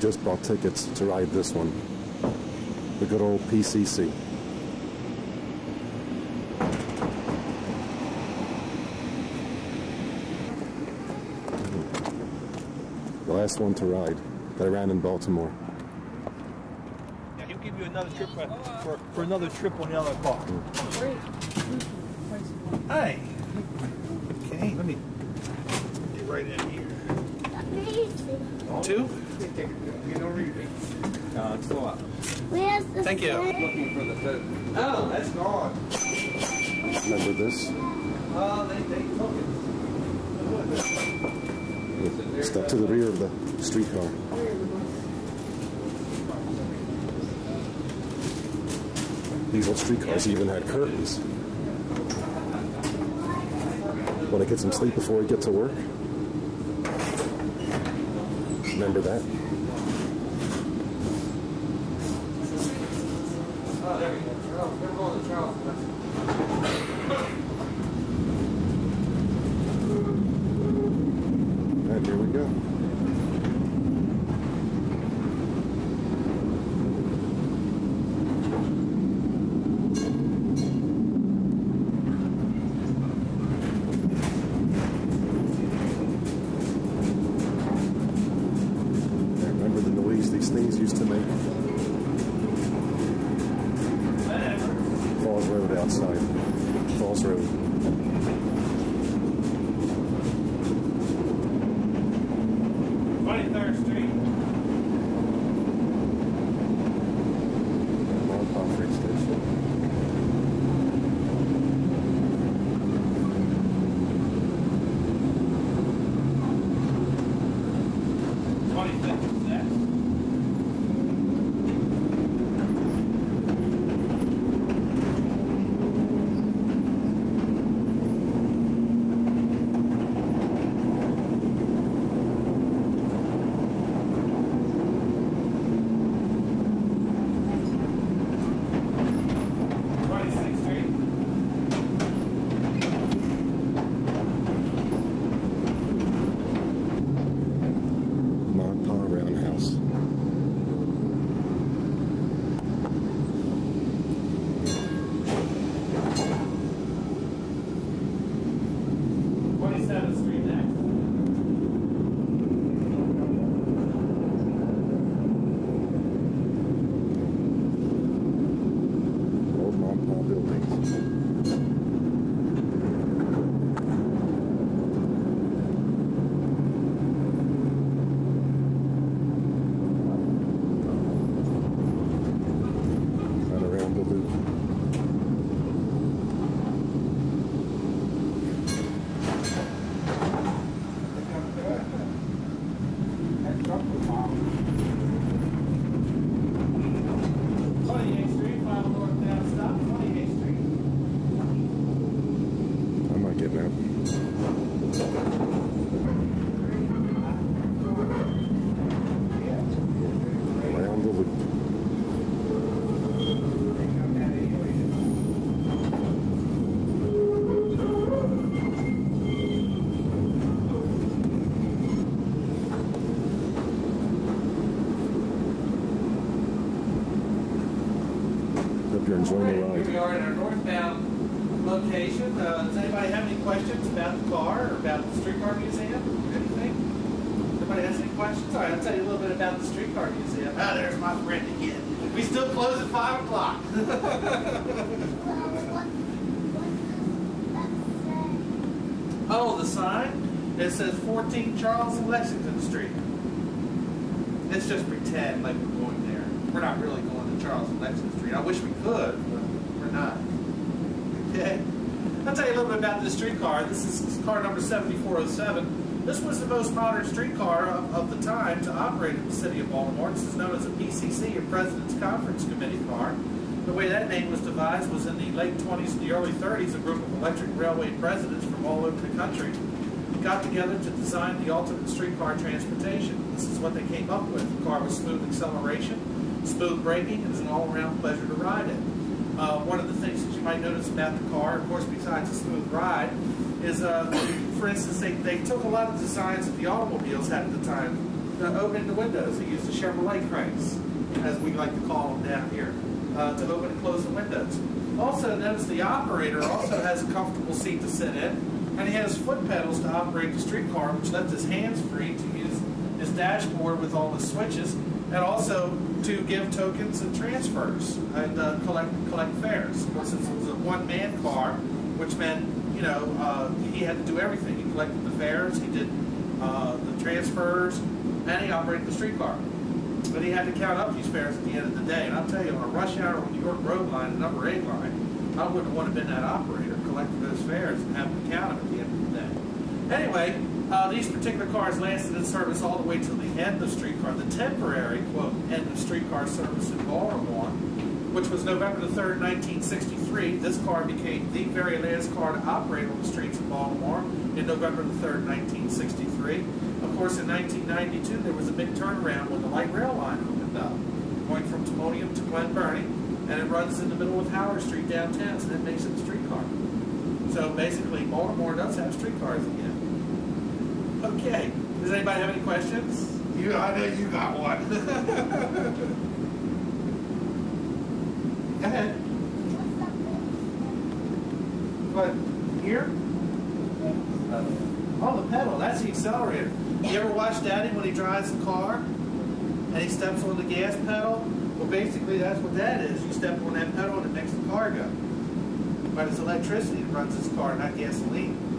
just bought tickets to ride this one. The good old PCC. The last one to ride that I ran in Baltimore. Yeah, he'll give you another trip for, for, for another trip on the other car. Hey. Okay, let me get right in here. Two? Uh, it's full up. Where's the Thank you. food? Looking for the food. Oh, that's gone. Remember this? Oh, they, they took it. Step to the rear of the streetcar. These old streetcars even had curtains. Want to get some sleep before we get to work? Remember that? Oh, there we go. Charles, we're going to Charles. And here we go. I remember the noise these things used to make. Falls Road outside. Falls Road. Right, I'll tell you a little bit about the streetcar museum. Ah, there's my friend again. We still close at five o'clock. Oh, the sign? It says 14 Charles and Lexington Street. It's just pretend like we're going there. We're not really going to Charles and Lexington Street. I wish we could, but we're not. Okay? I'll tell you a little bit about this streetcar. This is car number 7407. This was the most modern streetcar of, of the time to operate in the city of Baltimore. This is known as a PCC, a President's Conference Committee car. The way that name was devised was in the late 20s and the early 30s, a group of electric railway presidents from all over the country got together to design the ultimate streetcar transportation. This is what they came up with. The car was smooth acceleration, smooth braking, and it was an all-around pleasure to ride in. Uh, one of the things that you might notice about the car, of course, besides a smooth ride, is, uh, for instance, they, they took a lot of designs that the automobiles had at the time uh, opening the windows. They used the Chevrolet cranks, as we like to call them down here, uh, to open and close the windows. Also, notice the operator also has a comfortable seat to sit in, and he has foot pedals to operate the streetcar, which left his hands free to use his dashboard with all the switches, and also to give tokens and transfers and uh, collect collect fares. Course, it was a one-man car, which meant you know uh, he had to do everything. He collected the fares, he did uh, the transfers, and he operated the streetcar. But he had to count up these fares at the end of the day. And I'll tell you, on a rush hour on the York Road line, the number eight line, I wouldn't want to have been that operator collecting those fares and having to count them at the end of the day. Anyway, uh, these particular cars lasted in service all the way to the end of the streetcar, the temporary, quote, end of streetcar service in Baltimore, which was November the 3rd, 1963. This car became the very last car to operate on the streets of Baltimore in November the 3rd, 1963. Of course, in 1992, there was a big turnaround when the light rail line opened up, going from Timonium to Glen Burnie, and it runs in the middle of Howard Street downtown, so that makes it a streetcar. So basically, Baltimore does have streetcars again. Okay, does anybody have any questions? You, I know you got one. Go ahead. But here? Oh, the pedal, that's the accelerator. You ever watch Daddy when he drives the car and he steps on the gas pedal? Well, basically, that's what that is. You step on that pedal and it makes the car go. But it's electricity that runs this car, not gasoline.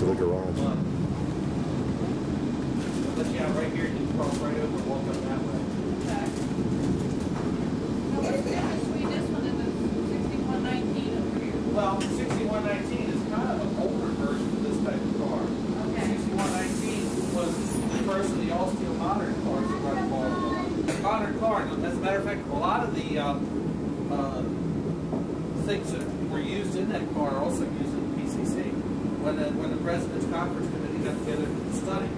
To the garage. Let you out right here, you can cross right over, and walk up that way. Well, sixty-one nineteen is kind of an older version of this type of car. Okay. Sixty-one nineteen was the first of the all-steel modern cars that run Baltimore. Modern car, and as a matter of fact, a lot of the, um, uh, things that were used in that car are also used in the PCC. When the, when the President's Conference Committee got together to study,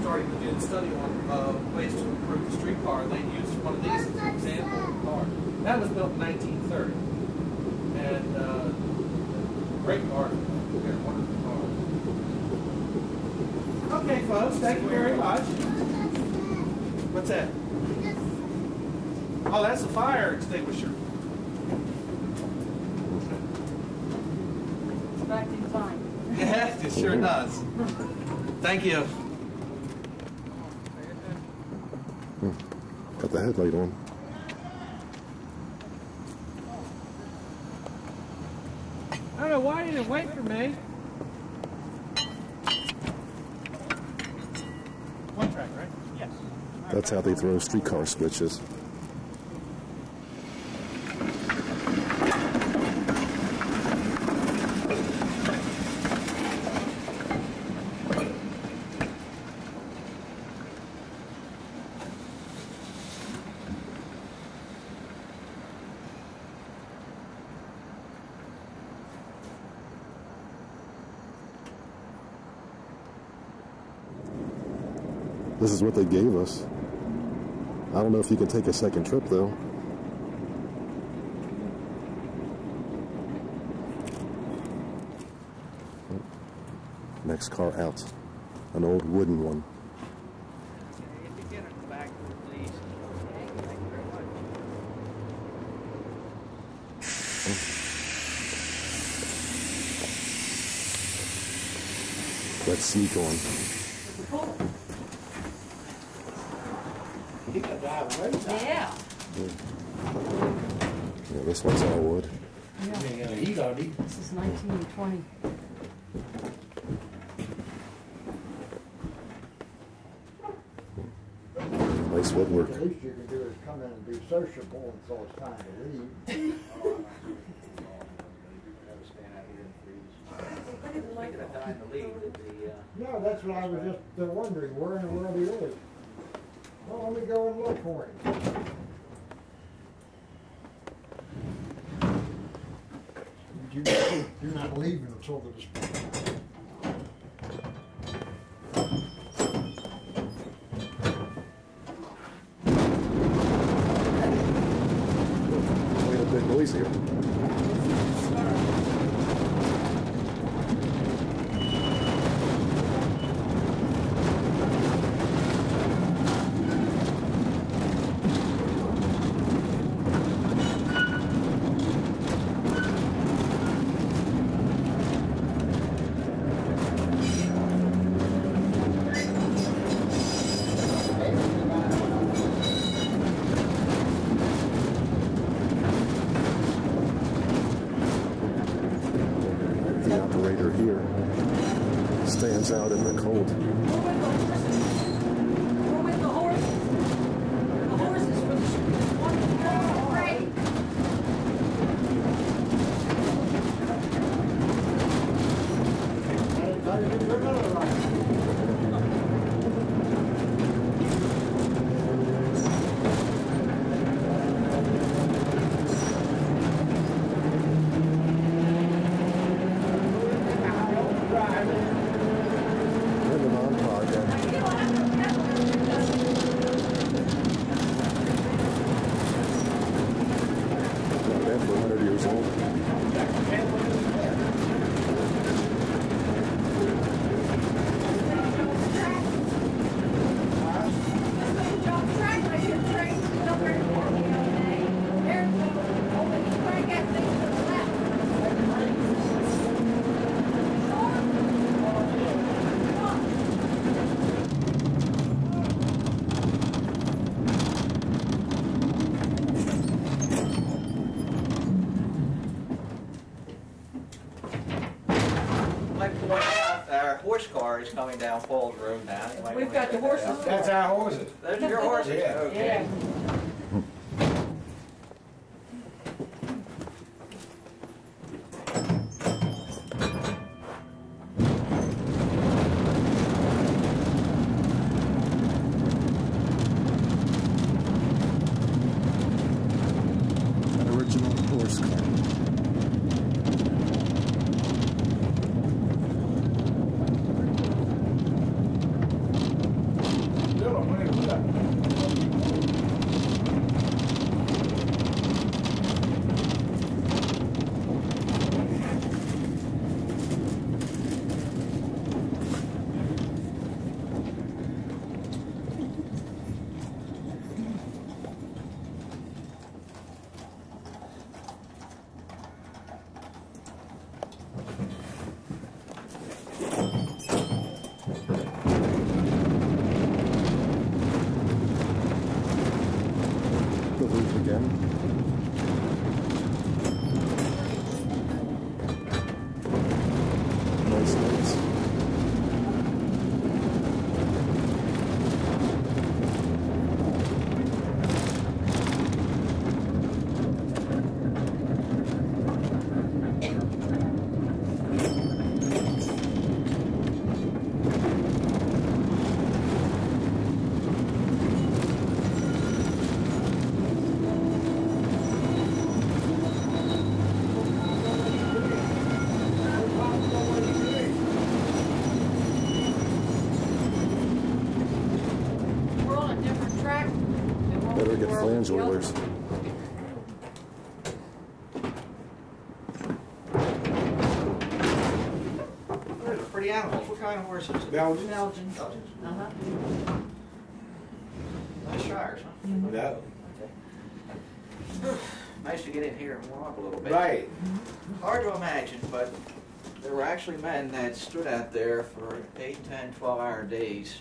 starting to do the study on, uh, ways to improve the streetcar, they used one of these as an example of a car. That was built in nineteen thirty. And, uh, great car. Okay, folks, thank you very much. What's that? Oh, that's a fire extinguisher. Back in time. Yeah, it sure mm-hmm. does. Thank you. Mm-hmm. Got the headlight on. I don't know why you didn't wait for me. One track, right? Yes. That's how they throw streetcar switches. This is what they gave us. I don't know if you can take a second trip though. Next car out. An old wooden one. Let's sneak on. He got drive away. Yeah. Yeah, this one's all wood. He ain't got a heat on. This is 1920. Nice woodwork. The least you can do is come in and be sociable until it's time to leave. Thinking of time to leave, did the, uh, No, that's what I was just uh, wondering, where in the world he is. Well, let me go and look for him. You do not leave until the display. Made a big noise here. The operator here stands out in the cold. We're with the horses. The horses for the one parade. How do you do another line? We're in the non-park. uh, Not bad for 100 years old. Like point out, our horse car is coming down Falls Road now. You might We've got the horses. That's our horses. Those are your horses? Yeah. Okay. An original horse car. Still, I'm waiting for that. Flange Oilers. Those are pretty animals. What kind of horses? Belgians? Belgians. Belgians. Uh-huh. Nice shires, huh? Yeah. Nice to get in here and warm up a little bit. Right. Hard to imagine, but there were actually men that stood out there for 8, 10, 12 hour days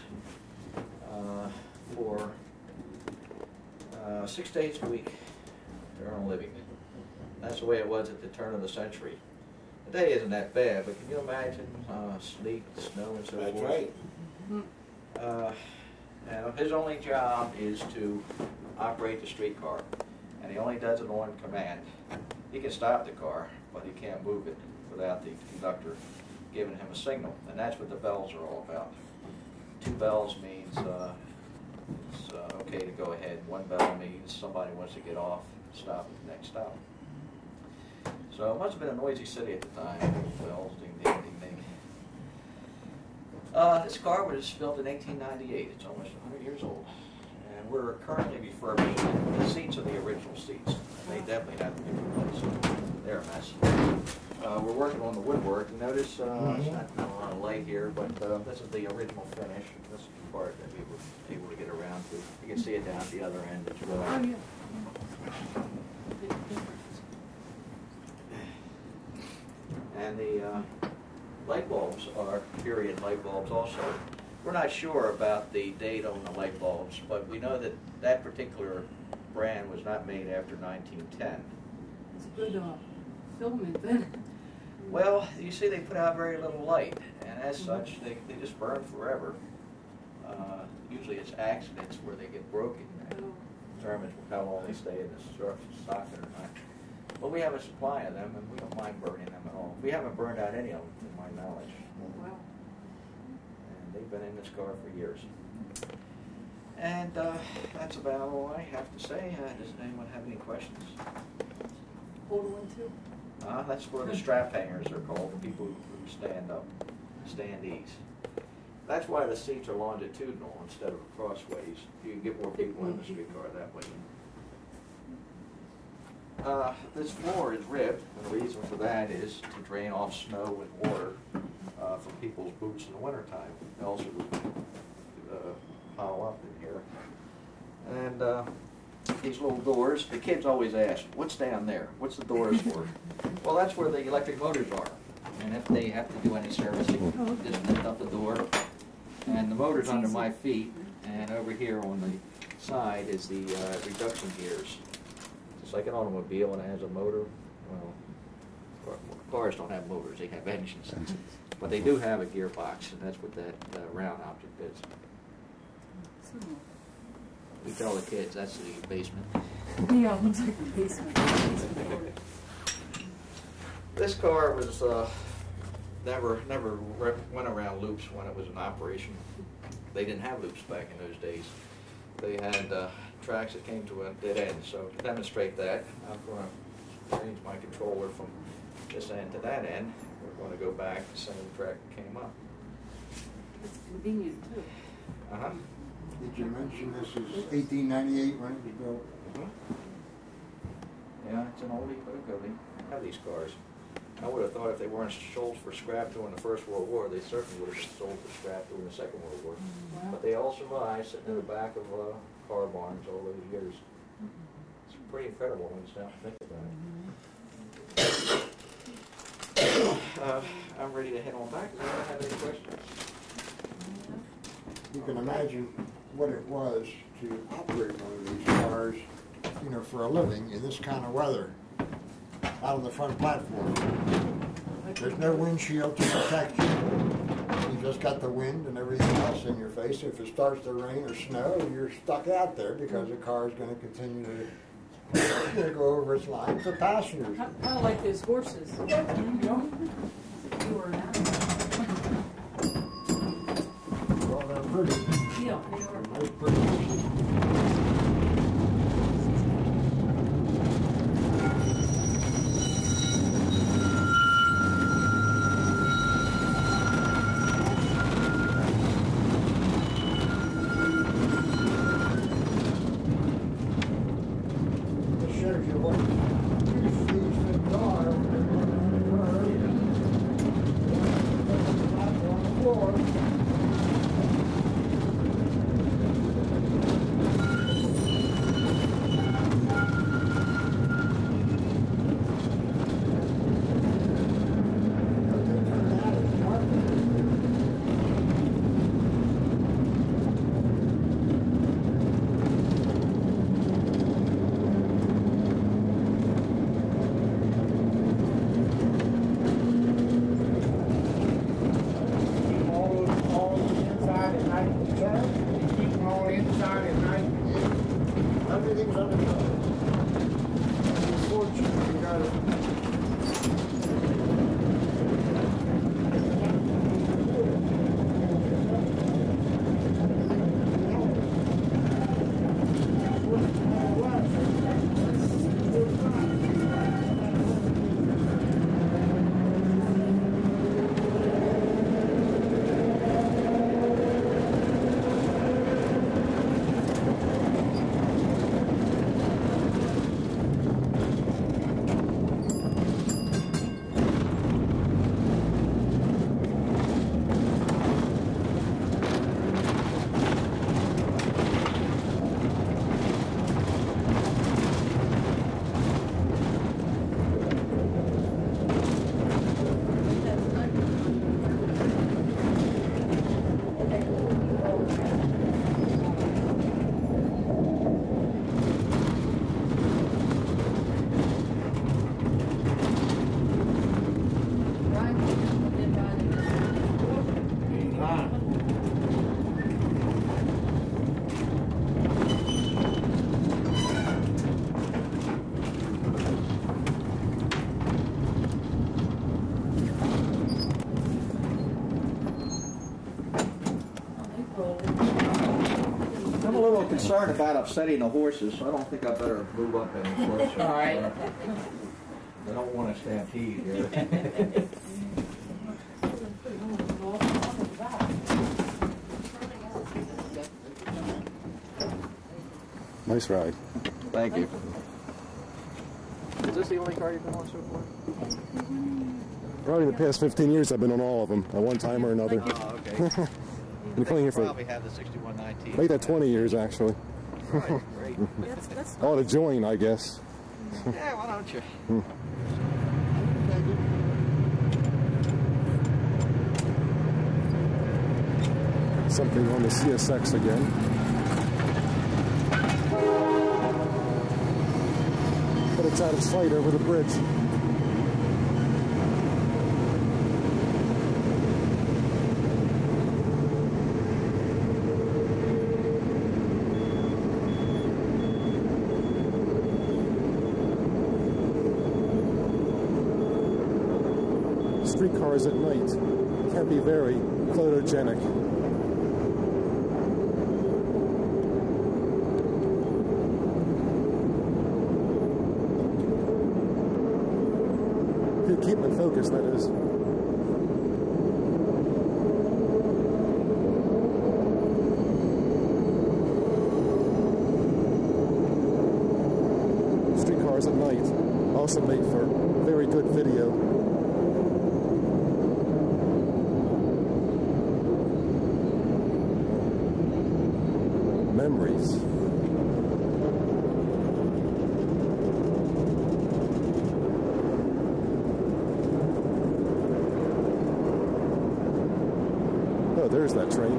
uh, for uh, six days a week to earn a living. That's the way it was at the turn of the century. Today isn't that bad, but can you imagine uh, sleet, snow, and so That's forth? right. Uh, and his only job is to operate the streetcar, and he only does it on command. He can stop the car, but he can't move it without the conductor giving him a signal, and that's what the bells are all about. Two bells means uh, it's uh, okay to go ahead. One bell means somebody wants to get off, stop at the next stop. So it must have been a noisy city at the time. Bells, ding, ding, ding, ding. Uh, this car was built in 1898. It's almost 100 years old. And we're currently refurbishing. The seats are the original seats. They definitely have to be replaced. They're a mess. Uh, we're working on the woodwork. Notice uh, it's not not a lot of light here, but uh, this is the original finish. This is the part that we were able to get around to. You can see it down at the other end as well. Oh, yeah. And the uh, light bulbs are period light bulbs also. We're not sure about the date on the light bulbs, but we know that that particular brand was not made after 1910. It's a good uh, filament then. Well, you see, they put out very little light, and as such, they, they just burn forever. Uh, usually it's accidents where they get broken that Oh, determines how long they stay in the so- socket or not. But we have a supply of them, and we don't mind burning them at all. We haven't burned out any of them, to my knowledge. wow. and they've been in this car for years. And uh, that's about all I have to say. Uh, does anyone have any questions? Hold one too. Uh, that's where the strap hangers are called, the people who stand up, standees. That's why the seats are longitudinal instead of crossways. You can get more people in the streetcar that way. Uh, this floor is ribbed, and the reason for that is to drain off snow and water uh, from people's boots in the wintertime. They also would uh, pile up in here. And these little doors, the kids always ask, what's down there? What's the doors for? Well, that's where the electric motors are. And if they have to do any servicing, just lift up the door. And the motor's under my feet, and over here on the side is the uh, reduction gears. It's like an automobile and it has a motor. Well, cars don't have motors, they have engines. But they do have a gearbox, and that's what that uh, round object is. So, We tell the kids, that's the basement. Yeah, it looks like a basement. Basement. This car was, uh, never, never went around loops when it was in operation. They didn't have loops back in those days. They had, uh, tracks that came to a dead end, so to demonstrate that, I'm gonna change my controller from this end to that end. We're gonna go back the same track came up. It's convenient too. Uh-huh. Did you mention this is eighteen ninety-eight when it was built? Mhm. Yeah, it's an oldie but a goodie. I have these cars. I would have thought if they weren't sold for scrap during the First World War, they certainly would have been sold for scrap during the Second World War. Wow. But they all survived sitting in the back of uh, car barns all those years. It's pretty incredible when you stop and think about it. Uh, I'm ready to head on back. Does anyone have any questions? You can imagine what it was to operate one of these cars, you know, for a living in this kind of weather, out on the front platform. There's no windshield to protect you. You just got the wind and everything else in your face. If it starts to rain or snow, you're stuck out there because the car is gonna continue to you know, go over its line for passengers. Kind of like those horses, you know? You are now. Well, shutters are. Concerned about upsetting the horses, so I don't think I better move up any closer. All right. I don't want to stampede here. Nice ride. Thank you. Is this the only car you've been on so far? Probably the past 15 years I've been on all of them at one time or another. Oh, okay. Been cleaning here for Probably have the 6119. make that 20 years actually. Right, great. That's, that's I ought to join, I guess. Yeah, why don't you? Something on the CSX again. But it's out of sight over the bridge. Streetcars at night can be very photogenic. Keep in focus, that is. Streetcars at night also make for very good video. Memories. Oh, there's that train.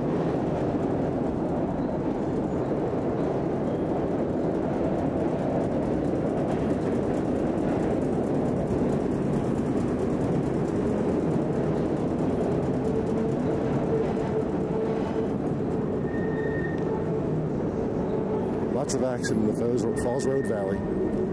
Lots of action in the Falls Falls Road Valley.